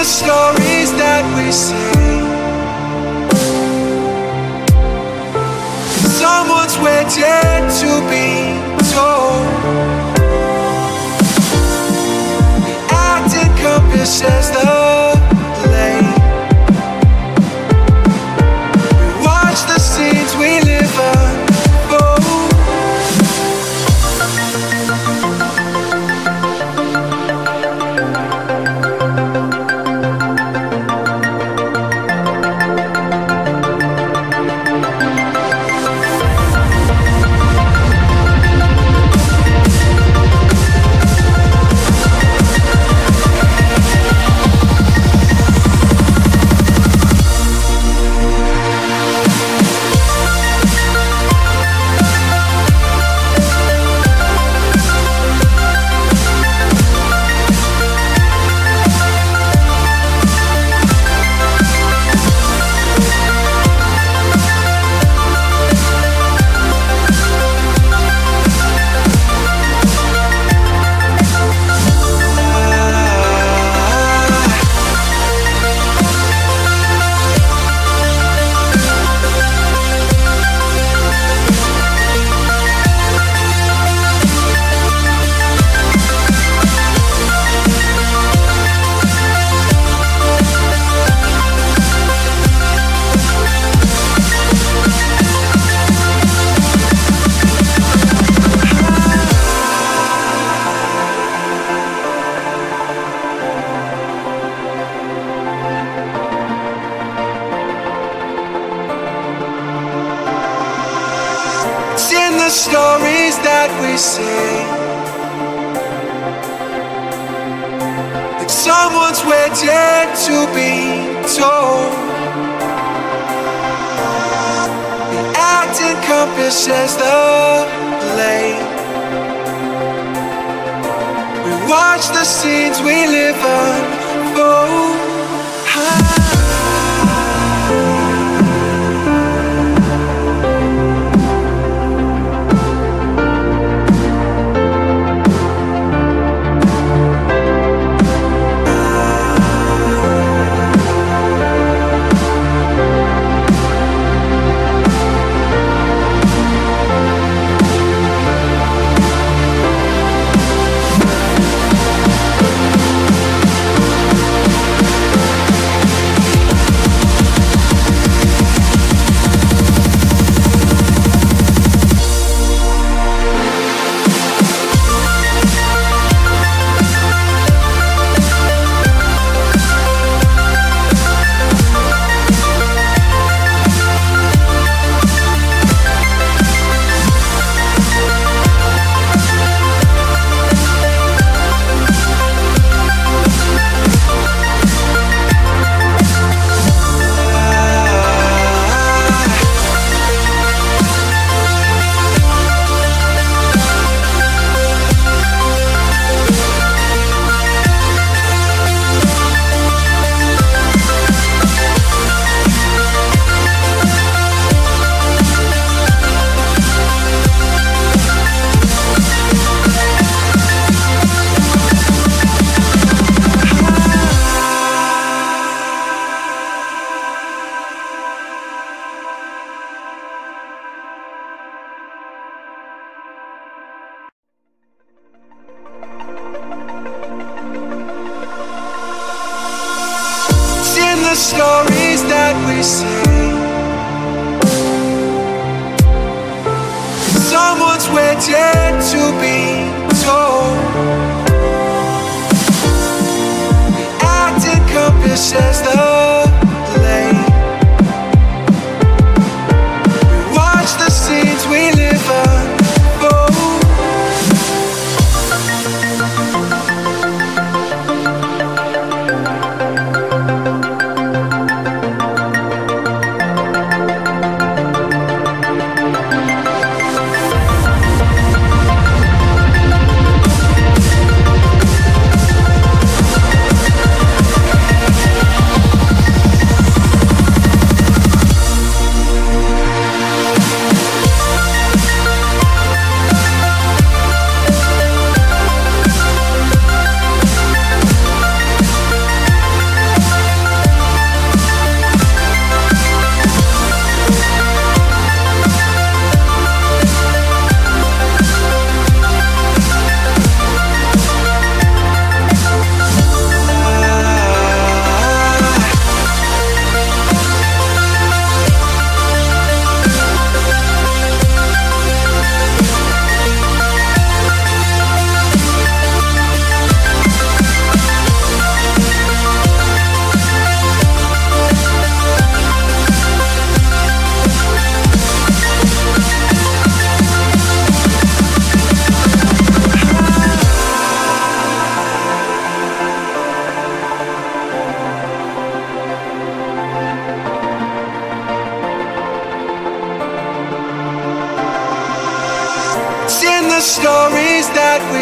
the stories that we see. Someone's waiting to be told. Acting compasses stories that we see. Like someone's waiting to be told. The acting compasses the lane. We watch the scenes we live unfold. The stories that we see. Someone's waiting to be told. Acting compasses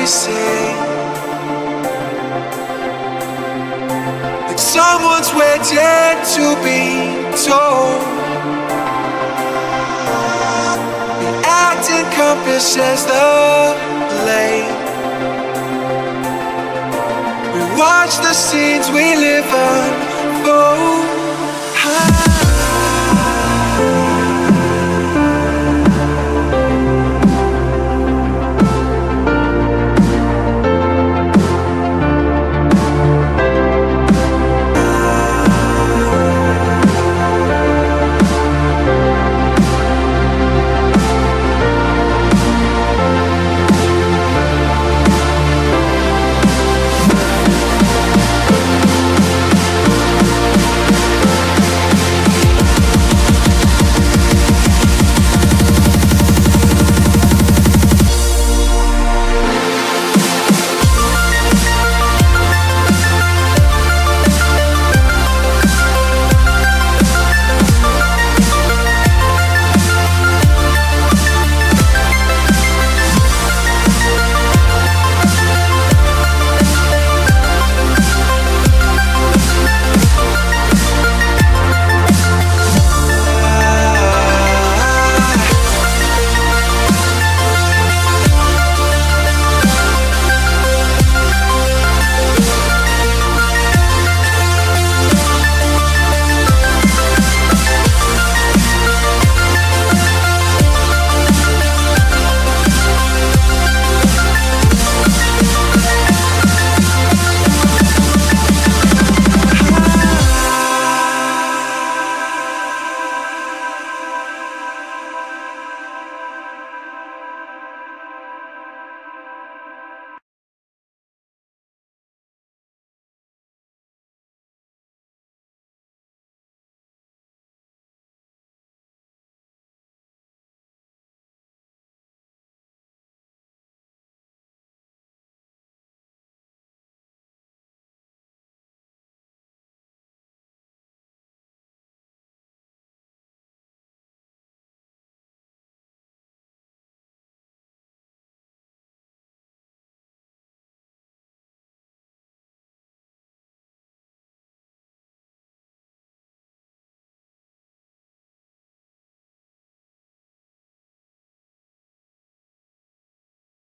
we. Like someone's waiting to be told. The act encompasses the lane. We watch the scenes we live unfold.